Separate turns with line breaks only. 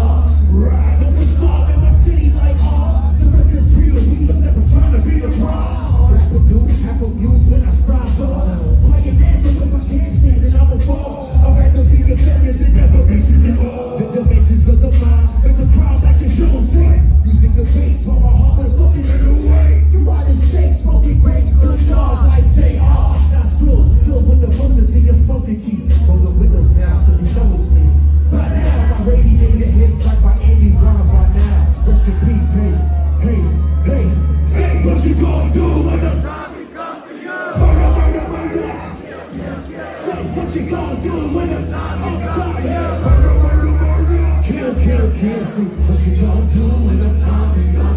Ride the facade. what you gonna do when the time is come for you? Murder, murder, murder. Kill, kill, kill. Say what you gonna do when the time is come for you? Murder, murder, murder. Kill, kill, kill. Say what you gonna do when the time is gone.